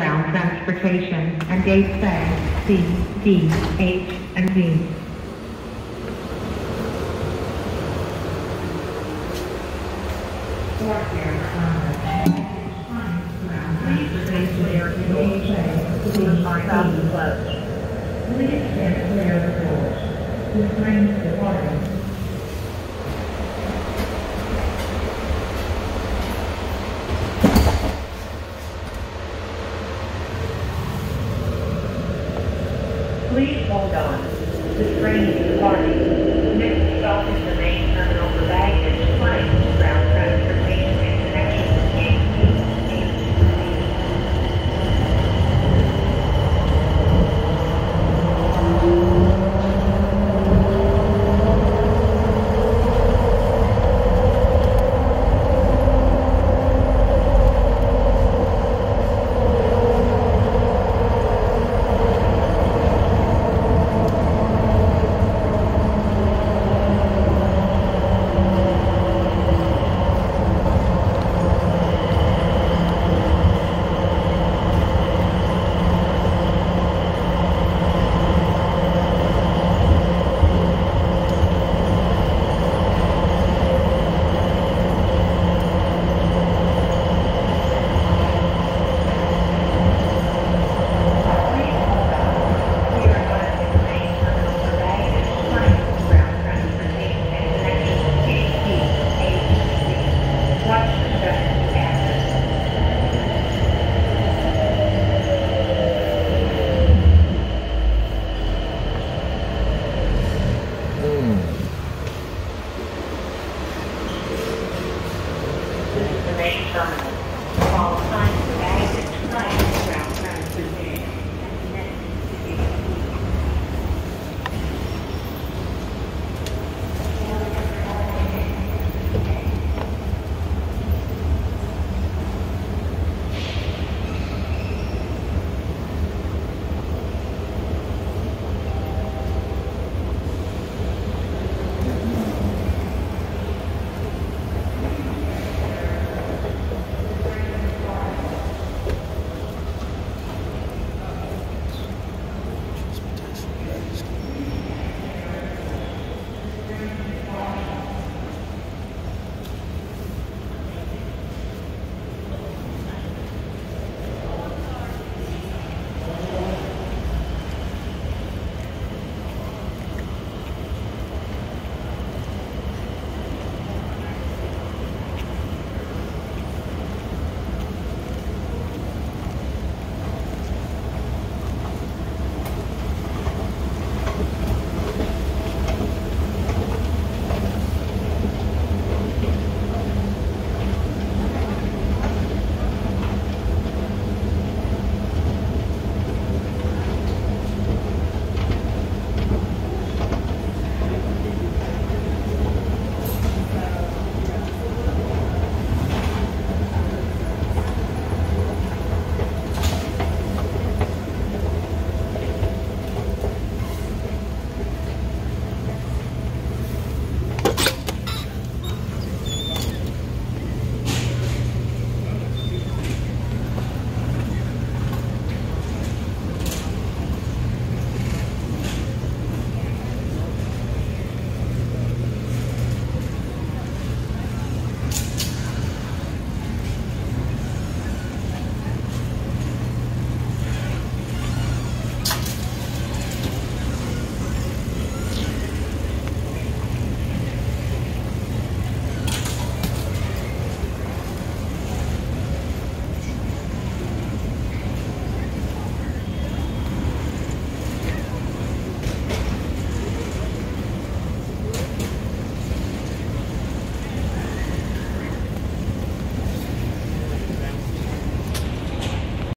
ground transportation, and gates A, C, D, H, and G. Please stand clear of the doors. This train is departing. Please hold on. The train is departing. Next stop is the main terminal for baggage claims.